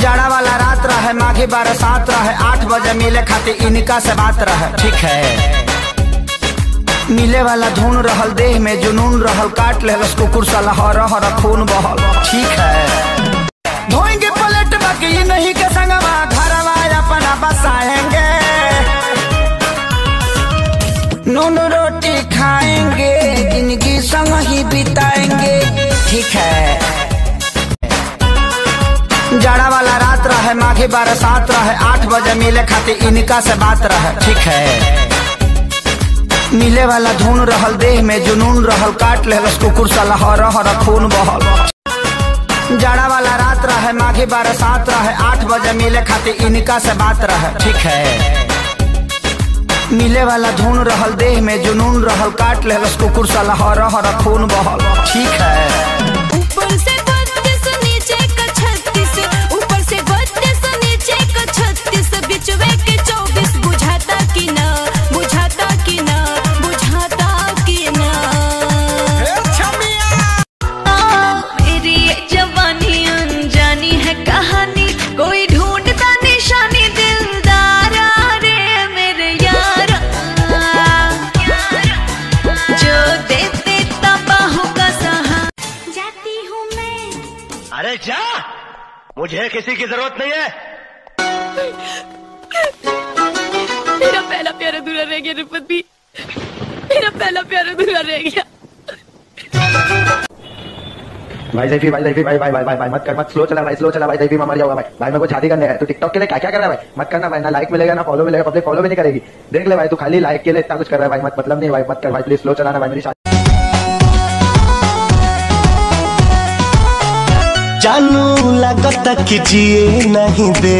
जाड़ा वाला रात रहे, माघी बरसात रहे, आठ बजे मिले खातिर इनका से बात रहे। ठीक है। मिले वाला धुन रहल, देह में जुनून रहल, काट लेलस कुकुर साला हर हर खून बहल। ठीक है। धोएँगे पलट, बाकी नहीं के संगवा घरवा अपना बसाएँगे। नून रोटी खाएँगे, ज़िंदगी संग ही बिताएँगे। ठीक है। रहे माघी बरसात रहे, आठ बजे मिले खातिर इनका से बात रहे। ठीक है। मिले वाला धुन रहल, देह में जुनून रहल, काट लेलस कुकुर साला हर हर खून बहल। जाड़ा वाला रात रहे, माघी बरसात रहे, आठ बजे मिले खातिर इनका से बात रहे। ठीक है। मिले वाला धुन रहल, देह में जुनून रहल, काट लेलस कुकुर साला हर हर खून बहल। ठीक है। अरे जा मुझे किसी की ज़रूरत नहीं है। मेरा पहला प्यार अधूरा रह गया रिपत भी। मेरा पहला प्यार अधूरा रह गया। भाई सैफी भाई सैफी भाई भाई भाई भाई भाई मत कर मत स्लो चला भाई स्लो चला भाई सैफी मैं मर जाऊँगा भाई भाई मेरे को शादी करने है तू टिकटॉक के लिए क्या क्या कर रहा है भाई? मत करना भाई ना लाइक मिलेगा ना फॉलो मिलेगा पब्लिक फॉलो भी नहीं करेगी। देख ले भाई तू खाली लाइक के लिए इतना कुछ कर रहा है भाई मत मतलब नहीं भाई मत कर भाई प्लीज़ स्लो चलाना भाई मेरी जानू लगत कि जिए नहीं दे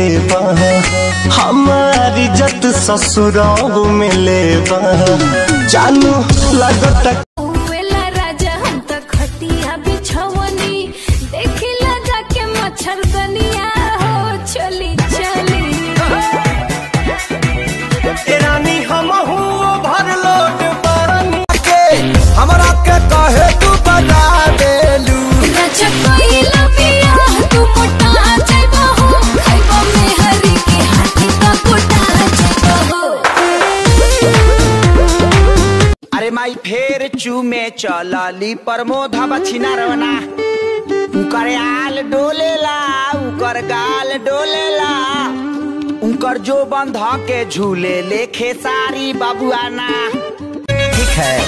हमारी जत ससुर में ले जानू लगता फेर चूमे चलली प्रमोधा बछिना रवना। उकर आल डोलेला, उकर गाल डोलेला। उनकर जो बंध के झूले ले खेसारी बबुआना। ठीक है।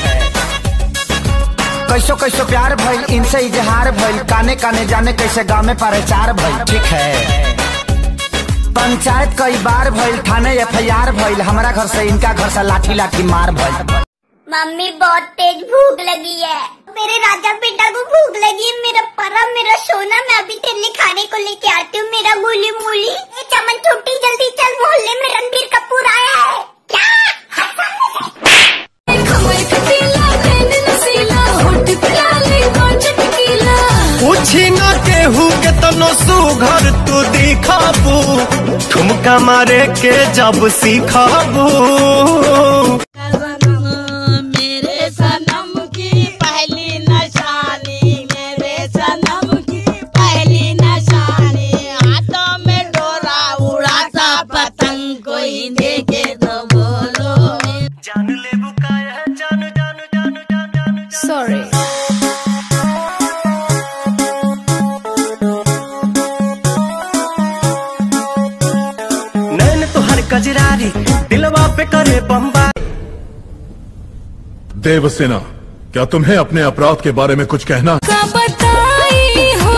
कैसो कैसो प्यार भइल, इनसे इजहार भइल, काने काने जाने कैसे गाँव में प्रचार भइल। ठीक है। पंचायत कई बार भइल, थाने एफ़ आई भइल, हमारा घर से इनका घर से लाठी लाठी मार भइल। मम्मी बहुत तेज भूख लगी है। मेरे राजा बेटा को भूख लगी है। मेरा परा मेरा सोना मैं अभी तेरे लिए खाने को लेके आती हूँ। मेरा मूली मूली। चमन छोटी जल्दी चल मोहल्ले में रणबीर कपूर आया है। क्या? कमर कटीला फ़ैन नसीला होठ प्याले कौन चटकीला? पूछी न केहू के तनो सुघर तू दिखाबू। ठुमका मारे के जब सीखाबू। तो बोलो जान ले बुकाया जान जान जान जान जान सॉरी नैन तुहर कजरारी दिलवा पे करे बम्बा देवसेना क्या तुम्हें अपने अपराध के बारे में कुछ कहना है? का बताई हो?